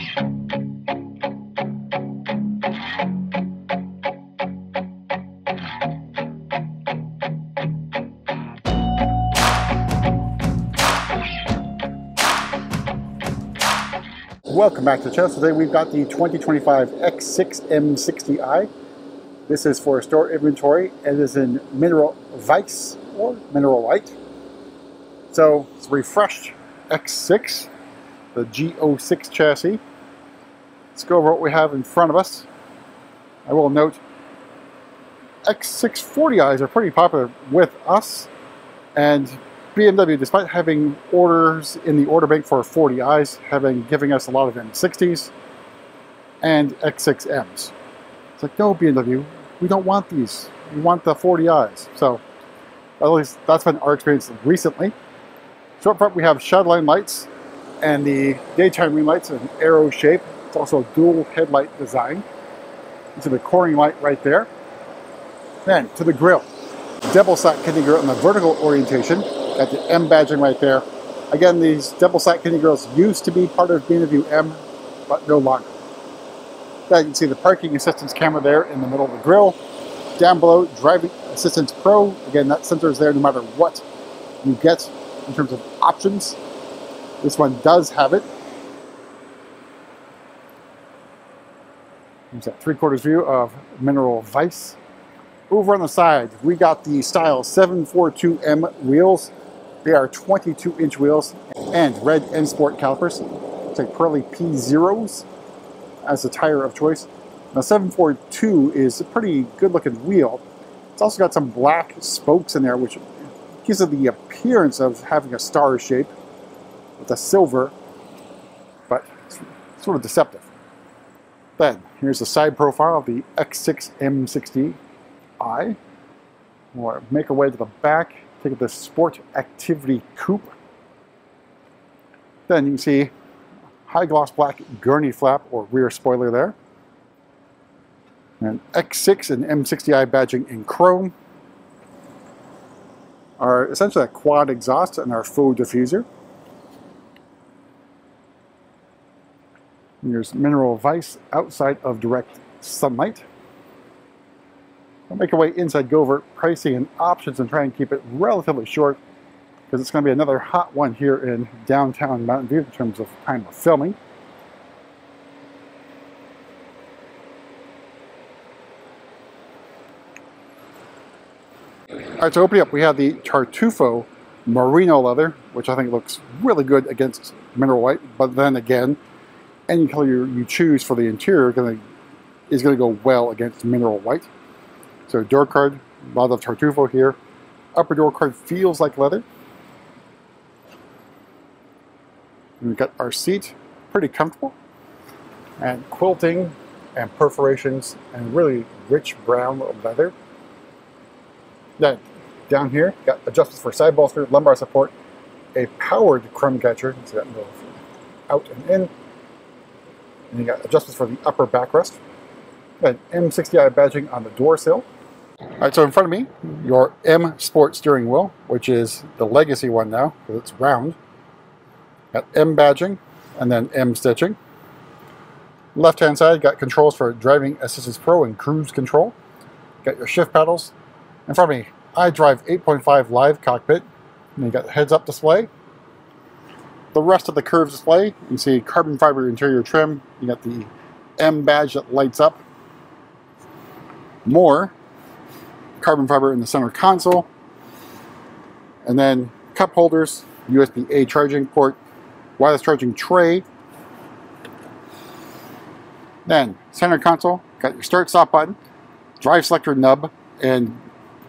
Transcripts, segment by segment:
Welcome back to the channel. Today we've got the 2025 X6M60i. This is for store inventory. It is in mineral Weiss or mineral white. So it's refreshed X6, the G06 chassis. Let's go over what we have in front of us. I will note X640i's are pretty popular with us and BMW, despite having orders in the order bank for 40i's, having giving us a lot of M60s and X6Ms. It's like, no, BMW, we don't want these. We want the 40i's. So, at least that's been our experience recently. So up front we have shadowline lights and the daytime ring lights in an arrow shape. It's also a dual headlight design. Into the cornering light right there. Then to the grille. Double stack kidney grille in the vertical orientation Got the M badging right there. Again, these double stack kidney grills used to be part of BMW M, but no longer. Now you can see the parking assistance camera there in the middle of the grill. Down below, Driving Assistance Pro. Again, that sensor is there no matter what you get in terms of options. This one does have it. Here's that three-quarters view of Mineral Weiss. Over on the side, we got the Style 742M wheels. They are 22 inch wheels and red M Sport calipers. It's like Pirelli P0s as the tire of choice. Now 742 is a pretty good looking wheel. It's also got some black spokes in there which gives it the appearance of having a star shape with a silver, but it's sort of deceptive. Then here's the side profile of the X6 M60i. We'll make our way to the back Take the Sport Activity Coupe. Then you can see high gloss black gurney flap or rear spoiler there. And X6 and M60i badging in chrome. Are essentially a quad exhaust and our faux diffuser. And there's mineral Weiss outside of direct sunlight. I'll make our way inside, go over pricing and options and try and keep it relatively short because it's going to be another hot one here in downtown Mountain View in terms of time of filming. All right, so opening up, we have the Tartufo merino leather, which I think looks really good against mineral white. But then again, any color you choose for the interior is going to go well against mineral white. So door card, a lot of Tartufo here. Upper door card feels like leather. And we've got our seat, pretty comfortable. And quilting and perforations and really rich brown leather. Then down here, got adjustments for side bolster, lumbar support, a powered crumb catcher, so that moves out and in. And you got adjustments for the upper backrest. Got M60i badging on the door sill. All right, so in front of me, your M Sport steering wheel, which is the legacy one now, because it's round. Got M badging, and then M stitching. Left-hand side, got controls for Driving Assistance Pro and Cruise Control. Got your shift paddles. In front of me, iDrive 8.5 Live Cockpit. And you got heads-up display. The rest of the curves display, you can see carbon fiber interior trim. You got the M badge that lights up. More carbon fiber in the center console. And then cup holders, USB-A charging port, wireless charging tray. Then center console, got your start stop button, drive selector nub, and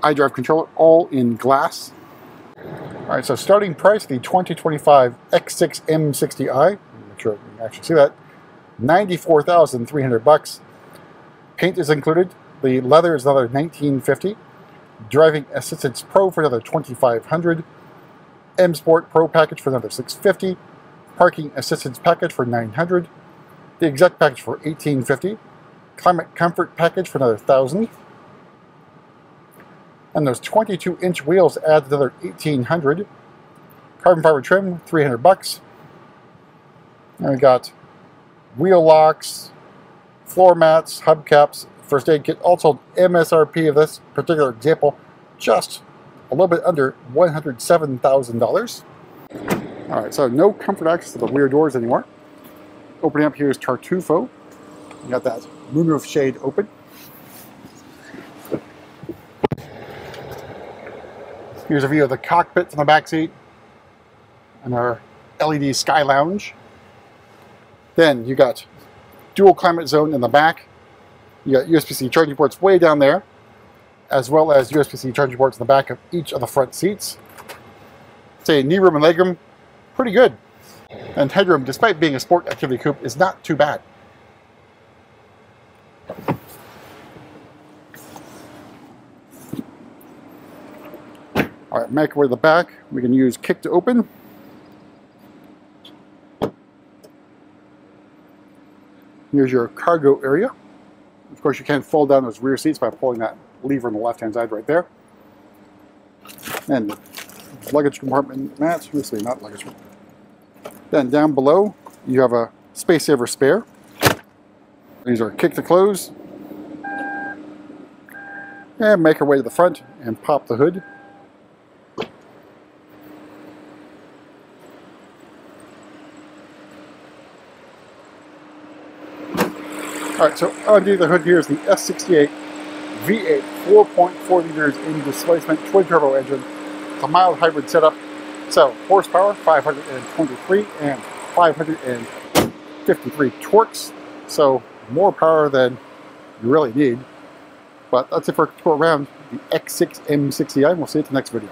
iDrive controller all in glass. All right, so starting price, the 2025 X6 M60i, make sure you can actually see that, 94,300 bucks. Paint is included, the leather is another 1950. Driving Assistance Pro for another 2500 M Sport Pro package for another 650 Parking Assistance package for 900 The Exec package for 1850 Climate Comfort package for another 1000 And those 22-inch wheels add another 1800 Carbon fiber trim, 300 bucks. And we got wheel locks, floor mats, hubcaps, first aid kit. Also, MSRP of this particular example, just a little bit under $107,000. All right, so no comfort access to the rear doors anymore. opening up here is Tartufo. You got that moonroof shade open. Here's a view of the cockpit from the back seat and our LED sky lounge. Then you got dual climate zone in the back. You got USB-C charging ports way down there, as well as USB-C charging ports in the back of each of the front seats. Say knee room and leg room, pretty good. And headroom, despite being a sport activity coupe, is not too bad. All right, to the back. We can use kick to open. Here's your cargo area. Of course, you can fold down those rear seats by pulling that lever on the left-hand side right there. And luggage compartment mat, this way, not luggage. Then down below, you have a space saver spare. These are kick to close. And make our way to the front and pop the hood. Alright, so uh, underneath the hood here is the S68 V8 4.4 liters in displacement twin turbo engine. It's a mild hybrid setup. So horsepower 523 and 553 torques. So more power than you really need. But that's it for a tour around the X6 M60i. We'll see you at the next video.